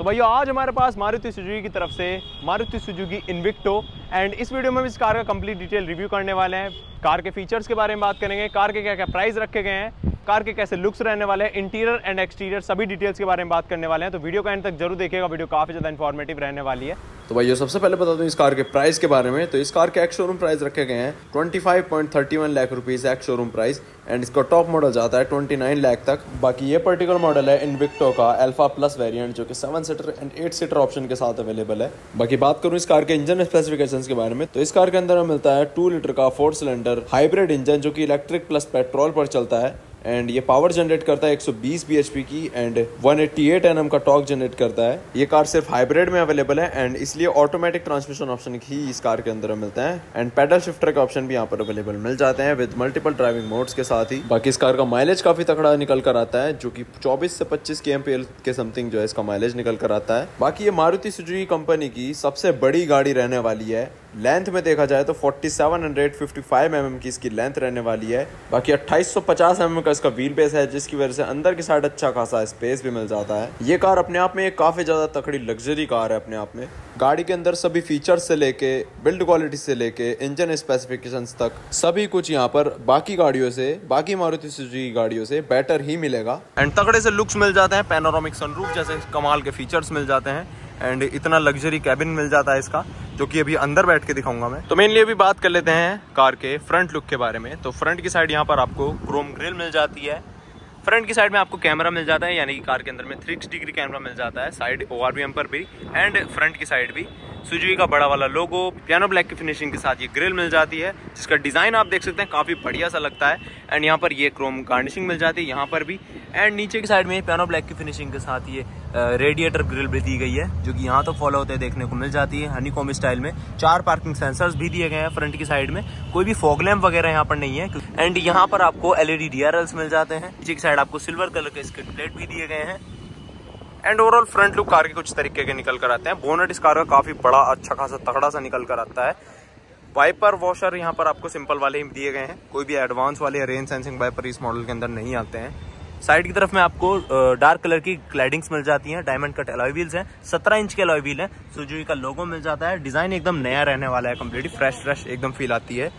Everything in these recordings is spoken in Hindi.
तो भैया आज हमारे पास मारुति सुजुकी की तरफ़ से मारुति सुजुकी इन्विक्टो एंड इस वीडियो में हम इस कार का कंप्लीट डिटेल रिव्यू करने वाले हैं। कार के फीचर्स के बारे में बात करेंगे, कार के क्या क्या प्राइस रखे गए हैं कार के कैसे लुक्स रहने वाले हैं इंटीरियर एंड एक्सटीरियर सभी डिटेल्स के बारे में बात करने वाले हैं। तो वीडियो का एंड तक ज़रूर देखिएगा वीडियो काफ़ी ज़्यादा इन्फॉर्मेटिव रहने वाली है। तो भाई सबसे पहले बता दूँ इस कार के प्राइस के बारे में। तो इस कार के एक्स शोरूम प्राइस रखे गए हैं 25.31 lakh rupees ex showroom price and इसका टॉप मॉडल जाता है 29 लाख तक। बाकी ये पर्टिकुलर मॉडल है इनविक्टो का अल्फ़ा प्लस वेरिएंट जो कि seven seater and eight seater option के साथ अवेलेबल है। बाकी बात करूँ इस कार के इंजन स्पेसिफिकेशंस के बारे में तो इस कार के अंदर मिलता है टू लीटर का फोर सिलेंडर हाइब्रिड इंजन जो कि इलेक्ट्रिक प्लस पेट्रोल पर चलता है। एंड ये पावर जनरेट करता है 120 bhp की and 188 N M torque generate करता है। ये कार सिर्फ़ हाइब्रिड में अवेलेबल है एंड इसलिए ऑटोमेटिक ट्रांसमिशन ऑप्शन ही इस कार के अंदर मिलता है। एंड पेडल शिफ्टर के ऑप्शन भी यहाँ पर अवेलेबल मिल जाते हैं विद मल्टीपल ड्राइविंग मोड्स के साथ ही। बाकी इस कार का माइलेज काफ़ी तकड़ा निकल कर आता है, जो की चौबीस से पच्चीस के के समथिंग जो है इसका माइलेज निकल कर आता है। बाकी ये मारुति सुजुकी कंपनी की सबसे बड़ी गाड़ी रहने वाली है। लेंथ में देखा जाए तो 4755 mm की इसकी लेंथ रहने वाली है। बाकी 2850 mm का इसका व्हील बेस है, जिसकी वजह से अंदर की साइड अच्छा खासा स्पेस भी मिल जाता है। ये कार अपने आप में एक काफ़ी ज़्यादा तकड़ी लग्जरी कार है अपने आप में। गाड़ी के अंदर सभी फीचर्स से लेके, बिल्ड क्वालिटी से लेके, इंजन स्पेसिफिकेशन तक, सभी कुछ यहाँ पर बाकी गाड़ियों से, बाकी मारुति सुजुकी गाड़ियों से बेटर ही मिलेगा। एंड तकड़े से लुक्स मिल जाते हैं पैनोरामिक सनरूफ जैसे कमाल के फीचर्स मिल जाते हैं। एंड इतना लग्जरी कैबिन मिल जाता है इसका, जो कि अभी अंदर बैठ के दिखाऊँगा मैं। तो मेनली अभी बात कर लेते हैं कार के फ्रंट लुक के बारे में। तो फ्रंट की साइड यहाँ पर आपको क्रोम ग्रिल मिल जाती है। फ्रंट की साइड में आपको कैमरा मिल जाता है, यानी कि कार के अंदर में थ्री डिग्री कैमरा मिल जाता है साइड ओ पर भी एंड फ्रंट की साइड भी। सुजुकी का बड़ा वाला लोगो पियानो ब्लैक की फिनिशिंग के साथ ये ग्रिल मिल जाती है, जिसका डिज़ाइन आप देख सकते हैं, काफ़ी बढ़िया सा लगता है। एंड यहाँ पर ये क्रोम गार्निशिंग मिल जाती है, यहाँ पर भी। एंड नीचे की साइड में पियानो ब्लैक की फिनिशिंग के साथ ये रेडिएटर ग्रिल भी दी गई है, जो कि यहाँ तो फॉलो होते देखने को मिल जाती है हनी कॉम स्टाइल में। चार पार्किंग सेंसर्स भी दिए गए हैं फ्रंट की साइड में। कोई भी फॉगलैम्प वगैरह यहाँ पर नहीं है एंड यहाँ पर आपको एलईडी डीआरएल्स मिल जाते हैं। नीचे की साइड आपको सिल्वर कलर के स्किट प्लेट भी दिए गए हैं। And overall front look car के कुछ तरीके के निकल कर आते हैं। बोनट इस कार का काफ़ी बड़ा अच्छा खासा तगड़ा सा निकल कर आता है। वाइपर वॉशर यहाँ पर आपको सिंपल वाले ही दिए गए हैं। कोई भी एडवांस वाले रेन सेंसिंग वाइपर इस मॉडल के अंदर नहीं आते हैं। साइड की तरफ़ में आपको डार्क कलर की क्लाइडिंग्स मिल जाती हैं। डायमंड कट अलॉय व्हील्स हैं। सत्रह इंच के अलॉय व्हील है। सुजुकी का लोगो मिल जाता है। डिज़ाइन एकदम नया रहने वाला है। कम्प्लीटली फ्रेश फ्रेश एकदम फील आती है।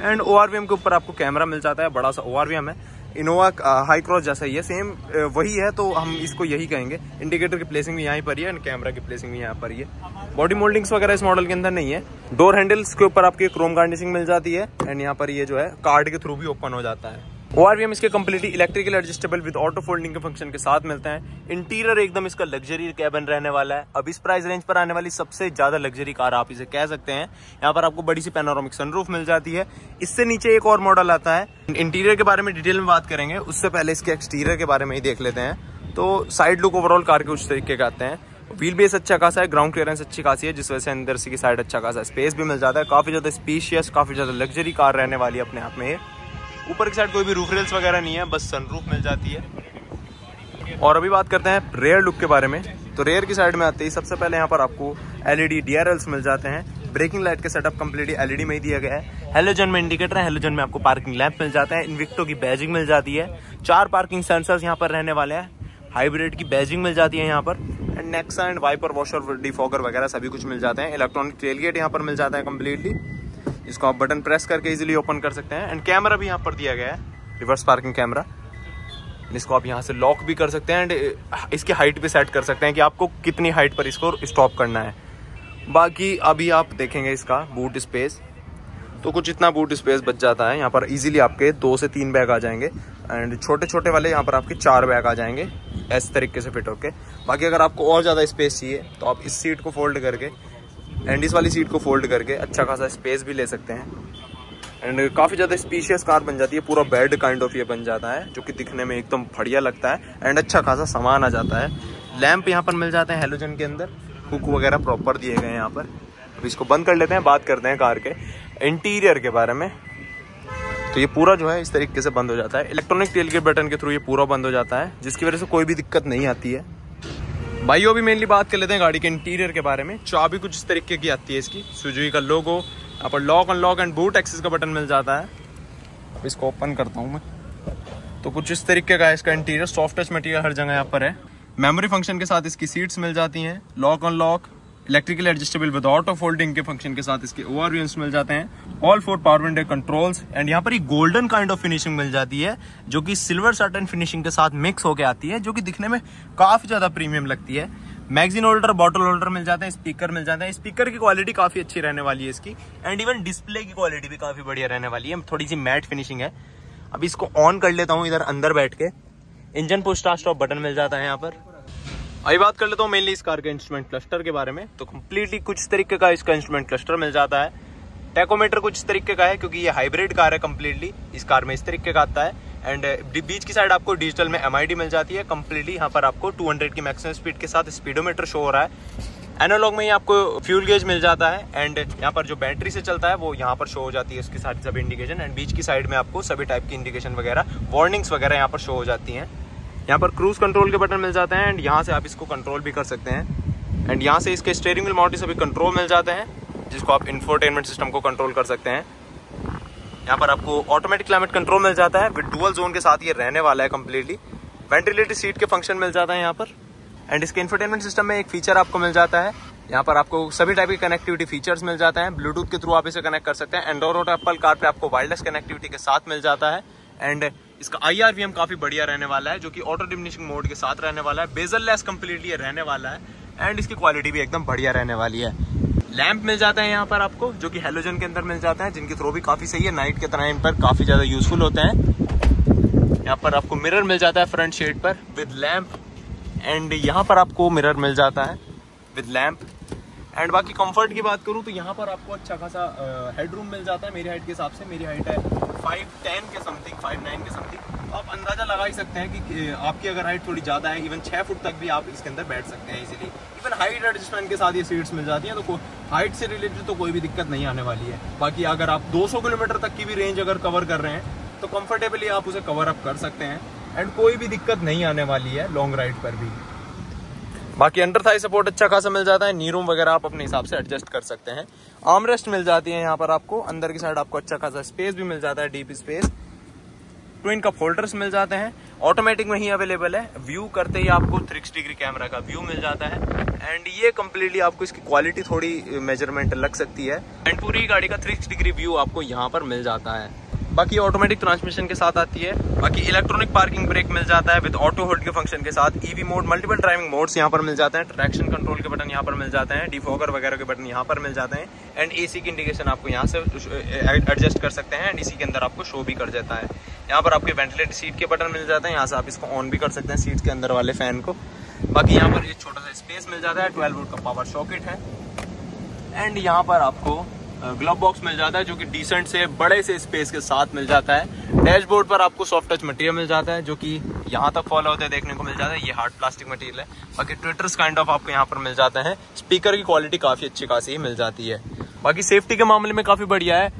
एंड ओआरवीएम के ऊपर आपको कैमरा मिल जाता है। बड़ा सा ओआरवीएम है। इनोवा हाई क्रॉस जैसा ही है सेम वही है तो हम इसको यही कहेंगे। इंडिकेटर की प्लेसिंग भी यहाँ पर ही है एंड कैमरा की प्लेसिंग भी यहाँ पर ही है। बॉडी मोल्डिंग्स वगैरह इस मॉडल के अंदर नहीं है। डोर हैंडल्स के ऊपर आपकी क्रोम गार्निशिंग मिल जाती है एंड यहाँ पर ये जो है कार्ड के थ्रू भी ओपन हो जाता है। ओआरवीएम इसके completely electrical adjustable with auto folding के फ़ंक्शन के साथ मिलते हैं। इंटीरियर एकदम इसका लग्जरी कैबन रहने वाला है। अब इस प्राइस रेंज पर आने वाली सबसे ज़्यादा लग्जरी कार आप इसे कह सकते हैं। यहाँ पर आपको बड़ी सी पैनोरामिक सनरूफ मिल जाती है। इससे नीचे एक और मॉडल आता है। इंटीरियर के बारे में डिटेल में बात करेंगे। उससे पहले इसके एक्सटीरियर के बारे में ही देख लेते हैं। तो साइड लुक ओवरऑल कार के उस तरीके के आते हैं। व्हील बेस अच्छा खासा है ग्राउंड क्लियरेंस अच्छी खासी है, जिस वजह से अंदर से की साइड अच्छा खासा स्पेस भी मिल जाता है। काफ़ी ज़्यादा स्पीशियस काफ़ी ज़्यादा लग्जरी कार रहने वाली है अपने आप में ऊपर की साइड कोई भी रूफ रेल्स वगैरह नहीं है, बस सनरूफ मिल जाती है। और अभी बात करते हैं रेयर लुक के बारे में। तो रेयर की साइड में आते ही सबसे पहले यहाँ पर आपको एलईडी डीआरएल्स मिल जाते हैं। ब्रेकिंग लाइट के सेटअप कम्प्लीटली एलईडी में ही दिया गया है। हेलोजन में इंडिकेटर है हेलोजन में आपको पार्किंग लैंप मिल जाते हैं। इनविक्टो की बैजिंग मिल जाती है। चार पार्किंग सेंसर्स यहाँ पर रहने वाले हैं। हाइब्रिड की बैजिंग मिल जाती है यहाँ पर। And Nexa and wiper washer defogger वगैरह सभी कुछ मिल जाते हैं। इलेक्ट्रॉनिक टेलगेट यहाँ पर मिल जाता है कम्प्लीटली इसको आप बटन प्रेस करके इजीली ओपन कर सकते हैं। एंड कैमरा भी यहाँ पर दिया गया है। रिवर्स पार्किंग कैमरा इसको आप यहाँ से लॉक भी कर सकते हैं एंड इसकी हाइट भी सेट कर सकते हैं कि आपको कितनी हाइट पर इसको स्टॉप करना है। बाकी अभी आप देखेंगे इसका बूट स्पेस तो कुछ इतना बूट स्पेस बच जाता है। यहाँ पर इजीली आपके दो से तीन बैग आ जाएँगे। एंड छोटे छोटे वाले यहाँ पर आपके चार बैग आ जाएँगे। इस तरीके से फिट होके। बाकी अगर आपको और ज़्यादा स्पेस चाहिए तो आप इस सीट को फोल्ड करके एंड इस वाली सीट को फोल्ड करके अच्छा खासा स्पेस भी ले सकते हैं। एंड काफ़ी ज़्यादा स्पीशियस कार बन जाती है, पूरा बेड काइंड ऑफ़ ये बन जाता है, जो कि दिखने में एकदम बढ़िया लगता है। एंड अच्छा खासा सामान आ जाता है। लैंप यहाँ पर मिल जाते हैं हेलोजन के अंदर। हुक वगैरह प्रॉपर दिए गए हैं यहाँ पर। अब इसको बंद कर लेते हैं, बात करते हैं कार के। इंटीरियर के बारे में। तो ये पूरा जो है इस तरीके से बंद हो जाता है। इलेक्ट्रॉनिक टेल के बटन के थ्रू ये पूरा बंद हो जाता है, जिसकी वजह से कोई भी दिक्कत नहीं आती है। भाइयों भी मेनली बात कर लेते हैं गाड़ी के इंटीरियर के बारे में। चाबी कुछ इस तरीके की आती है इसकी। सुजुई का लोगो यहाँ पर lock unlock and boot access का बटन मिल जाता है। अब इसको ओपन करता हूँ मैं। तो कुछ इस तरीके का है इसका इंटीरियर सॉफ्ट टच मटीरियल हर जगह यहाँ पर है। मेमोरी फ़ंक्शन के साथ इसकी सीट्स मिल जाती हैं। Lock on lock electrical adjustable with auto folding के फ़ंक्शन के साथ इसके ओवर मिल जाते हैं। All four power window controls and यहाँ पर एक गोल्डन काइंड ऑफ़ फिनिशिंग मिल जाती है, जो कि सिल्वर सर्टन फिनिशिंग के साथ मिक्स होकर आती है, जो कि दिखने में काफ़ी ज़्यादा प्रीमियम लगती है। मैगजीन होल्डर बॉटल होल्डर मिल जाते हैं स्पीकर मिल जाते हैं। स्पीकर की क्वालिटी काफ़ी अच्छी रहने वाली है इसकी एंड इवन डिस्प्ले की क्वालिटी भी काफ़ी बढ़िया रहने वाली है। थोड़ी सी मैट फिनिशिंग है। अब इसको ऑन कर लेता हूँ इधर अंदर बैठ के। इंजन पुश स्टॉप बटन मिल जाता है यहाँ पर। अभी बात कर लेता हूँ मेनली इस कार के इंस्ट्रूमेंट क्लस्टर के बारे में। तो कम्प्लीटली कुछ तरीके का इसका इंस्ट्रूमेंट क्लस्टर मिल जाता है। टेकोमीटर कुछ तरीके का है, क्योंकि ये हाइब्रिड कार है कम्प्लीटली इस कार में इस तरीके का आता है। एंड बीच की साइड आपको डिजिटल में एमआईडी मिल जाती है कम्प्लीटली यहाँ पर आपको 200 की मैक्सिमम स्पीड के साथ स्पीडोमीटर शो हो रहा है। एनालॉग में ही आपको फ्यूल गेज मिल जाता है। एंड यहाँ पर जो बैटरी से चलता है, वो यहाँ पर शो हो जाती है उसके साथ सब इंडिकेशन एंड बीच की साइड में आपको सभी टाइप की इंडिकेशन वगैरह वार्निंग्स वगैरह यहाँ पर शो हो जाती हैं। यहाँ पर क्रूज कंट्रोल के बटन मिल जाते हैं एंड यहाँ से आप इसको कंट्रोल भी कर सकते हैं। एंड यहाँ से इसके स्टेयरिंग व्हील मोटी सभी कंट्रोल मिल जाते हैं, जिसको आप इन्फोटेनमेंट सिस्टम को कंट्रोल कर सकते हैं। यहाँ पर आपको ऑटोमेटिक क्लाइमेट कंट्रोल मिल जाता है विद डुअल जोन के साथ ये रहने वाला है कम्प्लीटली वेंटिलेटेड सीट के फ़ंक्शन मिल जाता है यहाँ पर। एंड इसके इंफोटेनमेंट सिस्टम में एक फीचर आपको मिल जाता है। यहाँ पर आपको सभी टाइप की कनेक्टिविटी फीचर्स मिल जाते हैं। ब्लूटूथ के थ्रू आप इसे कनेक्ट कर सकते हैं। एंडोरोट एप्पल कार पे आपको वायरलेस कनेक्टिविटी के साथ मिल जाता है। एंड इसका आई आर वी एम काफ़ी बढ़िया रहने वाला है, जो कि ऑटो डिमिनिशिंग मोड के साथ रहने वाला है बेजल लेस कम्प्लीटली रहने वाला है एंड इसकी क्वालिटी भी एकदम बढ़िया रहने वाली है। लैंप मिल जाता है यहाँ पर आपको, जो कि हेलोजन के अंदर मिल जाता है, जिनकी थ्रो भी काफ़ी सही है नाइट के तरह इन पर काफ़ी ज़्यादा यूजफुल होते हैं। यहाँ पर आपको मिरर मिल जाता है फ्रंट शेड पर विद लैंप एंड यहाँ पर आपको मिरर मिल जाता है विद लैंप एंड बाकी कंफर्ट की बात करूँ तो यहाँ पर आपको अच्छा खासा हेडरूम मिल जाता है, मेरी हाइट के हिसाब से, मेरी हाइट है फाइव टेन के समथिंग फाइव नाइन के समथिंग आप अंदाज़ा लगा ही सकते हैं कि आपकी अगर हाइट थोड़ी ज़्यादा है इवन छः फुट तक भी आप इसके अंदर बैठ सकते हैं इजीली इवन हाइट एडजस्टमेंट के साथ ये सीट्स मिल जाती हैं तो हाइट से रिलेटेड तो कोई भी दिक्कत नहीं आने वाली है। बाकी अगर आप 200 किलोमीटर तक की भी रेंज अगर कवर कर रहे हैं तो कंफर्टेबली आप उसे कवर अप कर सकते हैं एंड कोई भी दिक्कत नहीं आने वाली है लॉन्ग राइड पर भी। बाकी अंडर थाई सपोर्ट अच्छा खासा मिल जाता है। नी रूम वगैरह आप अपने हिसाब से एडजस्ट कर सकते हैं। आर्म रेस्ट मिल जाती है यहाँ पर आपको। अंदर की साइड आपको अच्छा खासा स्पेस भी मिल जाता है deep space twin cup holders मिल जाते हैं। ऑटोमेटिक में ही अवेलेबल है। व्यू करते ही आपको थ्री डिग्री कैमरा का व्यू मिल जाता है। एंड ये कम्प्लीटली आपको इसकी क्वालिटी थोड़ी मेज़रमेंट लग सकती है। एंड पूरी गाड़ी का थ्री डिग्री व्यू आपको यहाँ पर मिल जाता है। बाकी ऑटोमेटिक ट्रांसमिशन के साथ आती है। बाकी इलेक्ट्रॉनिक पार्किंग ब्रेक मिल जाता है विद ऑटो होल्ड के फ़ंक्शन के साथ। EV mode multiple driving modes यहाँ पर मिल जाते हैं। ट्रैक्शन कंट्रोल के बटन यहाँ पर मिल जाते हैं। डिफोगर वगैरह के बटन यहाँ पर मिल जाते हैं। एंड एसी की इंडिकेशन आपको यहाँ से एडजस्ट कर सकते हैं। एंड इसी के अंदर आपको शो भी कर जाता है। यहाँ पर आपके वेंटिलेटर सीट के बटन मिल जाते हैं। यहाँ से आप इसको ऑन भी कर सकते हैं सीट के अंदर वाले फ़ैन को। बाकी यहाँ पर एक छोटा सा स्पेस मिल जाता है। ट्वेल्व वोल्ट का पावर सॉकेट है। एंड यहाँ पर आपको ग्लव बॉक्स मिल जाता है, जो कि डिसेंट से, बड़े से स्पेस के साथ मिल जाता है। डैशबोर्ड पर आपको सॉफ्ट टच मटेरियल मिल जाता है, जो कि यहाँ तक फॉलो होते हैं देखने को मिल जाता है। ये हार्ड प्लास्टिक मटेरियल है। बाकी ट्विटर्स काइंड ऑफ़ आपको यहाँ पर मिल जाते हैं। स्पीकर की क्वालिटी काफ़ी अच्छी खासी मिल जाती है। बाकी सेफ्टी के मामले में काफ़ी बढ़िया है।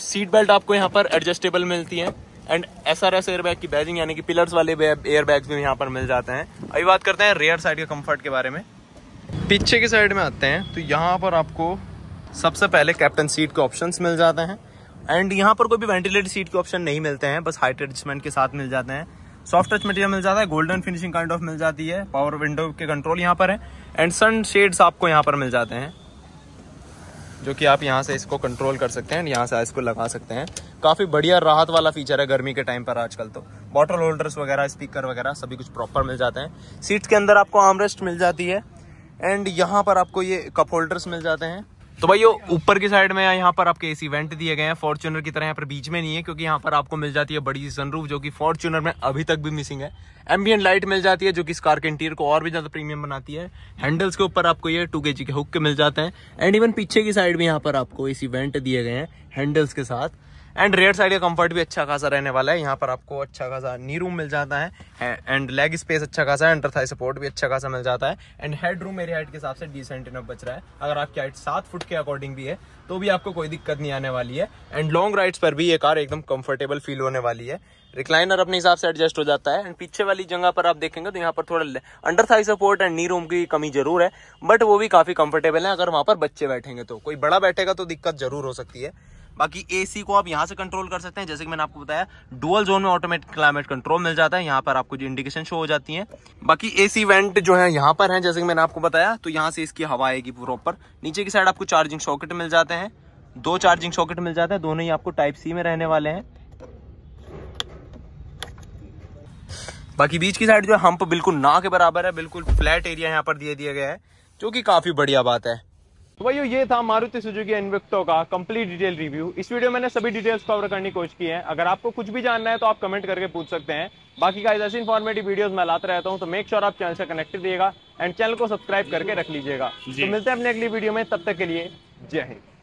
सीट बेल्ट आपको यहाँ पर एडजस्टेबल मिलती है। And S R S air bag की बैजिंग यानी कि पिलर्स वाले एयर बैग्स भी यहाँ पर मिल जाते हैं। अभी बात करते हैं रेयर साइड के कंफर्ट के बारे में। पीछे की साइड में आते हैं। तो यहाँ पर आपको सबसे पहले कैप्टन सीट के ऑप्शन मिल जाते हैं। एंड यहाँ पर कोई भी वेंटिलेटेड सीट के ऑप्शन नहीं मिलते हैं, बस हाइट एडजस्टमेंट के साथ मिल जाते हैं। सॉफ्ट टच मटेरियल मिल जाता है गोल्डन फिनिशिंग काइंड ऑफ़ मिल जाती है पावर विंडो के कंट्रोल यहाँ पर है। एंड सन शेड्स आपको यहाँ पर मिल जाते हैं, जो कि आप यहाँ से इसको कंट्रोल कर सकते हैं यहाँ से इसको लगा सकते हैं। काफ़ी बढ़िया राहत वाला फीचर है गर्मी के टाइम पर आजकल तो। बॉटल होल्डर्स वगैरह स्पीकर वगैरह, सभी कुछ प्रॉपर मिल जाते हैं। सीट्स के अंदर आपको आर्मरेस्ट मिल जाती है। एंड यहाँ पर आपको ये कप होल्डर्स मिल जाते हैं। तो भाई ऊपर की साइड में यहाँ पर आपके एसी वेंट दिए गए हैं। फॉर्चुनर की तरह यहाँ पर बीच में नहीं है, क्योंकि यहाँ पर आपको मिल जाती है बड़ी सनरूफ जो कि फॉर्चुनर में अभी तक भी मिसिंग है। एम्बियन लाइट मिल जाती है, जो कि इस कार के इंटीरियर को और भी ज़्यादा प्रीमियम बनाती है। हैंडल्स के ऊपर आपको ये टू के के हुक के मिल जाते हैं। एंड इवन पीछे की साइड में यहाँ पर आपको एसी वेंट दिए गए हैं हैंडल्स के साथ। एंड रेयर साइड का कंफर्ट भी अच्छा खासा रहने वाला है। यहाँ पर आपको अच्छा खासा नी रूम मिल जाता है। एंड लेग स्पेस अच्छा खासा है। अंडर थाई सपोर्ट भी अच्छा खासा मिल जाता है। एंड हेड रूम मेरी हाइट के हिसाब से डिसेंट इनफ बच रहा है। अगर आपकी हाइट सात फुट के अकॉर्डिंग भी है तो भी आपको कोई दिक्कत नहीं आने वाली है। एंड लॉन्ग राइड्स पर भी ये कार एकदम कंफर्टेबल फील होने वाली है। रिक्लाइनर अपने हिसाब से एडजस्ट हो जाता है। एंड पीछे वाली जगह पर आप देखेंगे तो यहाँ पर थोड़ा under thigh support and knee room की कमी ज़रूर है। बट वो भी काफ़ी कंफर्टेबल है। अगर वहाँ पर बच्चे बैठेंगे तो कोई बड़ा बैठेगा तो दिक्कत ज़रूर हो सकती है। बाकी एसी को आप यहाँ से कंट्रोल कर सकते हैं। जैसे कि मैंने आपको बताया डुअल जोन में ऑटोमेटिक क्लाइमेट कंट्रोल मिल जाता है। यहाँ पर आपको जो इंडिकेशन शो हो जाती है। बाकी एसी वेंट जो है, यहाँ पर है, जैसे कि मैंने आपको बताया तो यहाँ से इसकी हवा आएगी प्रॉपर नीचे की साइड आपको चार्जिंग सॉकेट मिल जाते हैं। दो चार्जिंग सॉकेट मिल जाते हैं। दोनों ही आपको टाइप सी में रहने वाले हैं। बाकी बीच की साइड जो है हम्प बिल्कुल ना के बराबर है। बिल्कुल फ्लैट एरिया यहाँ पर दिए दिया गया है, जो कि काफ़ी बढ़िया बात है। तो भाई ये था मारुति सुजुकी इन्वेक्टो का कंप्लीट डिटेल रिव्यू इस वीडियो में मैंने सभी डिटेल्स कवर करने की कोशिश की है। अगर आपको कुछ भी जानना है तो आप कमेंट करके पूछ सकते हैं। बाकी का ऐसी इन्फॉर्मेटिव वीडियोस मैं लाता रहता हूँ तो मेक श्योर आप चैनल से कनेक्टेड रहिएगा एंड चैनल को सब्सक्राइब करके रख लीजिएगा। तो मिलते हैं अपने अगली वीडियो में तब तक के लिए जय हिंद।